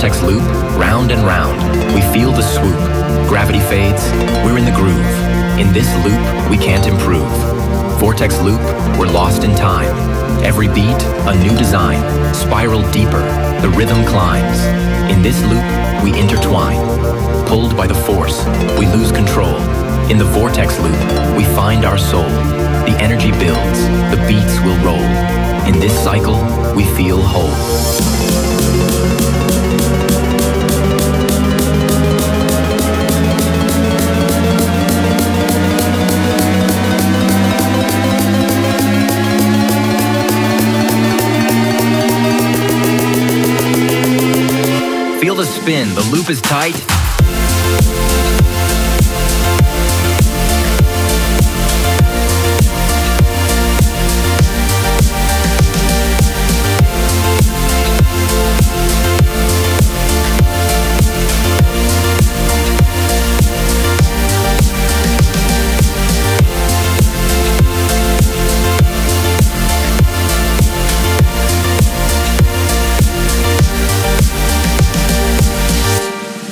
vortex loop, round and round. We feel the swoop. Gravity fades, we're in the groove. In this loop, we can't improve. Vortex loop, we're lost in time. Every beat, a new design. Spiral deeper, the rhythm climbs. In this loop, we intertwine. Pulled by the force, we lose control. In the vortex loop, we find our soul. The energy builds, the beats will roll. In this cycle, we feel whole. Feel the spin, the loop is tight.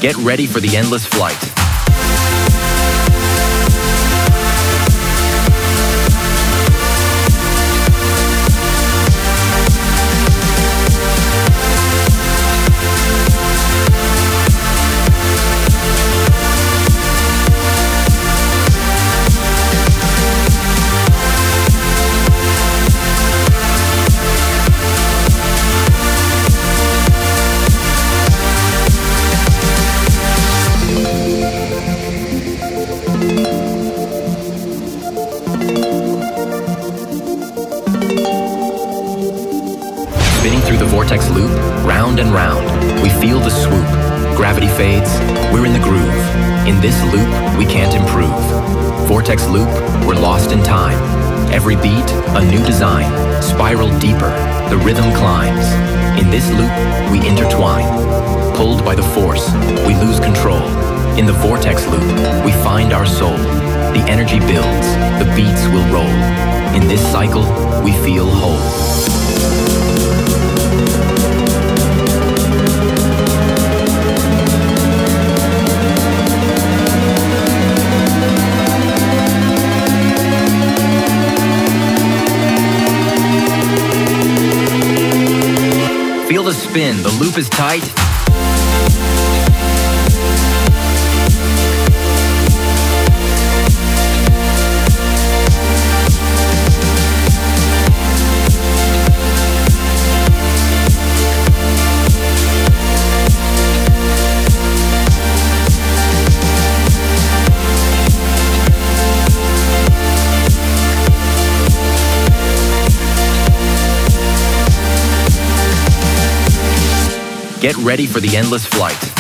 Get ready for the endless flight. Vortex loop, round and round. We feel the swoop. Gravity fades, we're in the groove. In this loop, we can't improve. Vortex loop, we're lost in time. Every beat, a new design. Spiral deeper, the rhythm climbs. In this loop, we intertwine. Pulled by the force, we lose control. In the vortex loop, we find our soul. The energy builds, the beats will roll. In this cycle, we feel whole. The spin, the loop is tight. Get ready for the endless flight.